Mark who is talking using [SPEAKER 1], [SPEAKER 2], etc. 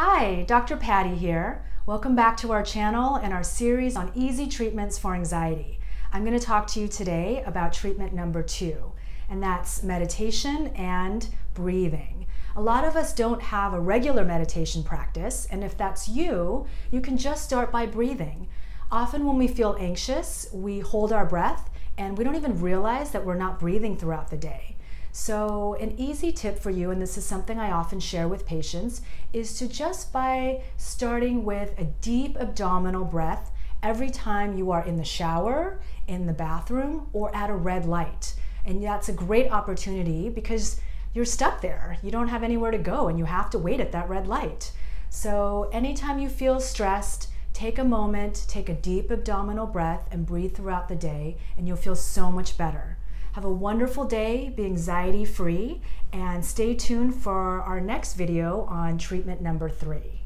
[SPEAKER 1] Hi, Dr. Patti here. Welcome back to our channel and our series on easy treatments for anxiety. I'm going to talk to you today about treatment number two, and that's meditation and breathing. A lot of us don't have a regular meditation practice, and if that's you, you can just start by breathing. Often, when we feel anxious, we hold our breath and we don't even realize that we're not breathing throughout the day. So, an easy tip for you, and this is something I often share with patients, is to just by starting with a deep abdominal breath every time you are in the shower, in the bathroom, or at a red light. And that's a great opportunity because you're stuck there. You don't have anywhere to go and you have to wait at that red light. So, anytime you feel stressed, take a moment, take a deep abdominal breath, and breathe throughout the day, and you'll feel so much better. Have a wonderful day, be anxiety free, and stay tuned for our next video on treatment number three.